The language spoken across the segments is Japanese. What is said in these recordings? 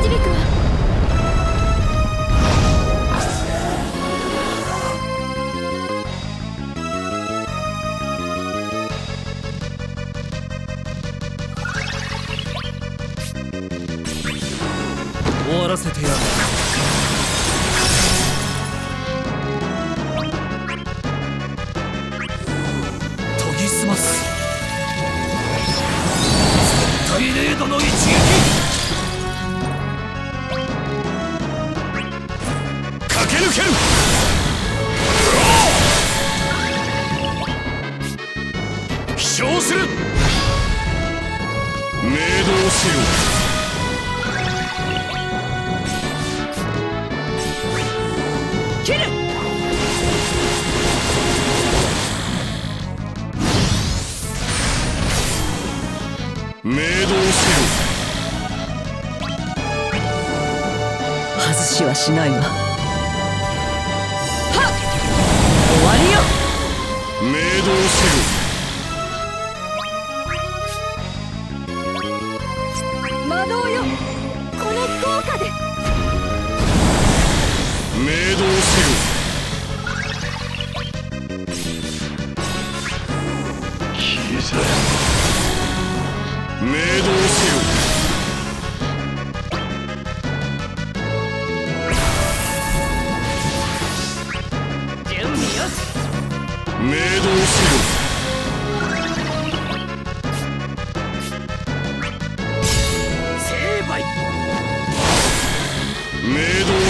導くわ。終わらせてやる。飛翔する。明動せよ切る。明動せよ外しはしないわ。終わりよ。明動せよ中で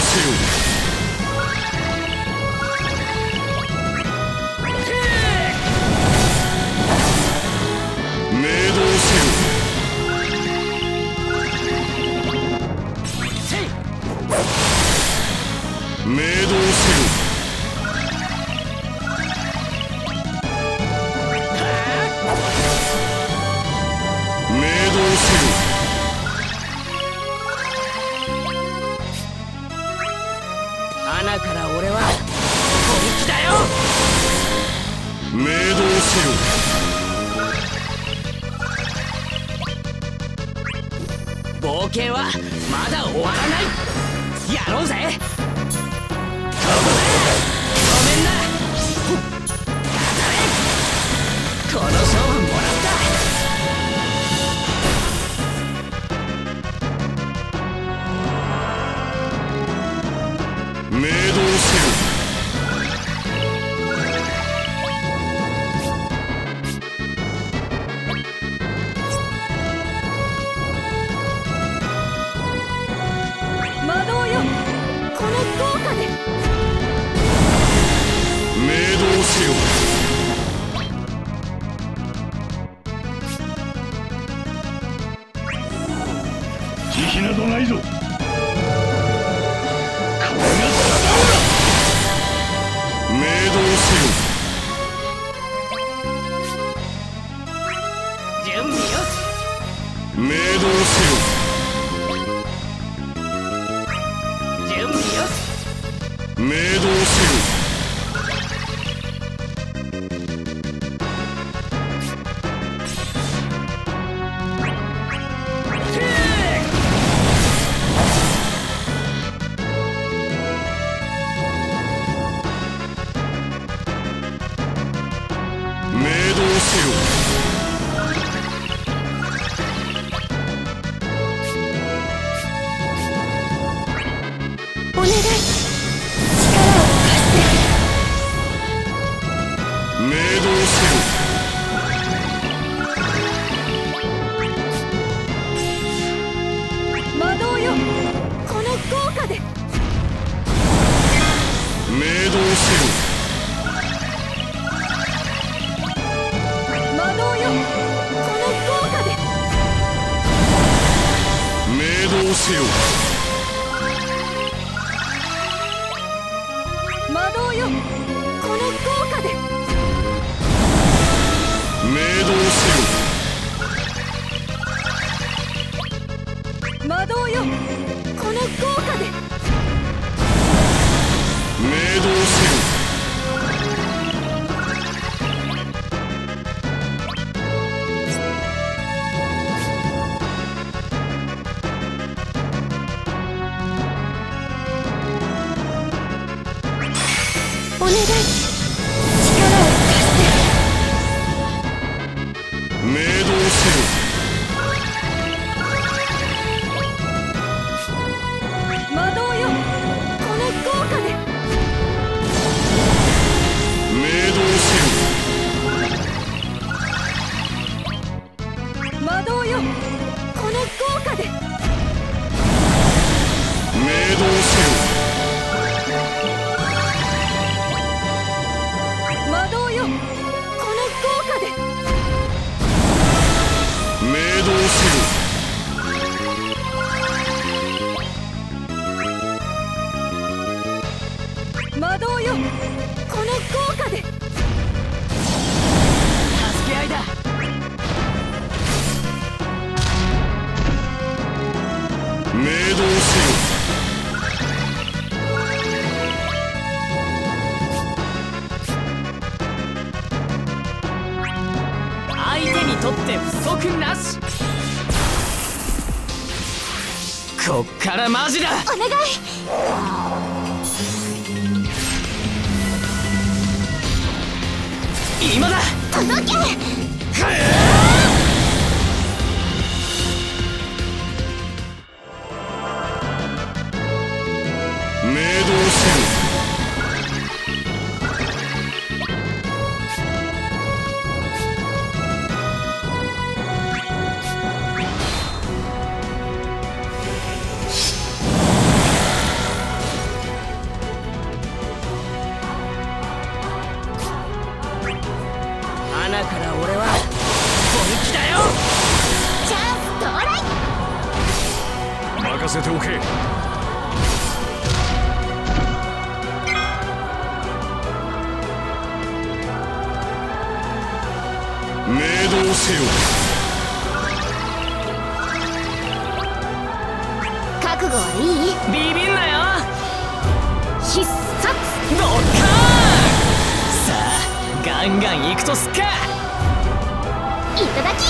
せよ。明動命導せよ。冒険はまだ終わらない。やろうぜ。ここだごめんな。この do 明動せよ魔導よ。この効果で。明動せよ魔導よ。この効果で。明動せよの効果で。明動せよ。力を貸して。動せよ。こっからマジだ。お願い。今だ。届け。明動せ花から俺は本気だよ。チャンス到来。任せておけ。明動せよ。覚悟はいい？ビビんなよ。必殺。ドッカーガンガン行くとすっか。いただき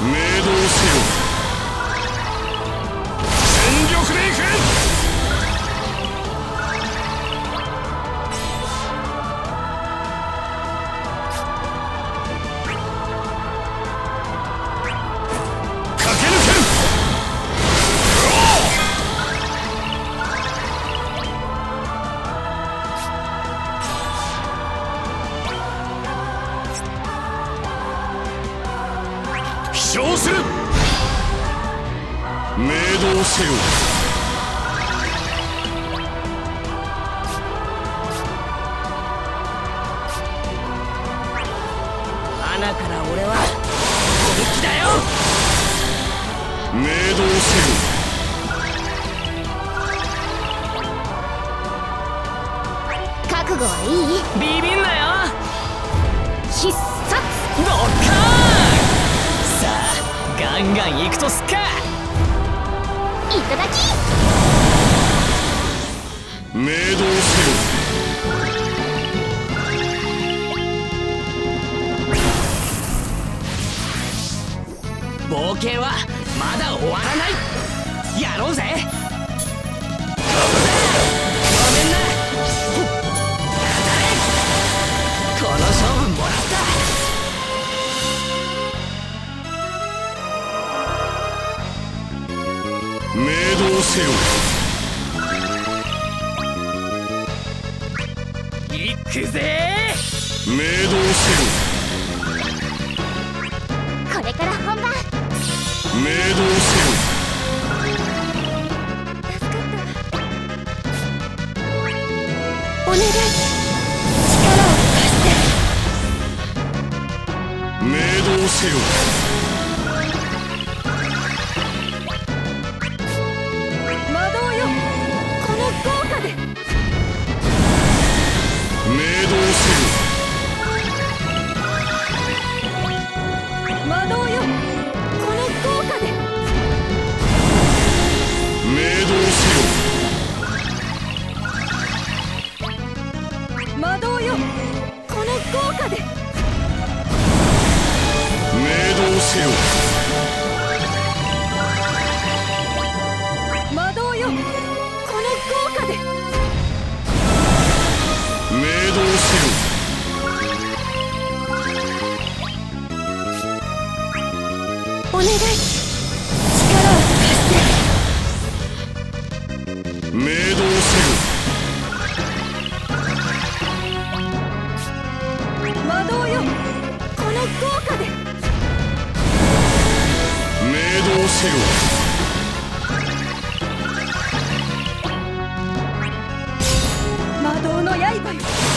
明動せよ飛翔する。明動せよ。花から俺は。本気だよ。明動せよ。覚悟はいい。ビビんなよ。必殺。ドッカーガンガン行くとすっか。いただき。明動せよ冒険はまだ終わらない。やろうぜ明動せよ。行くぜ。明動せよ。これから本番。明動せよ。助かった。お願い。力を貸して。明動せよこの効果で。明動せよ願い力を貸して明動せ魔導よこの豪華でよ明動せよ Everybody!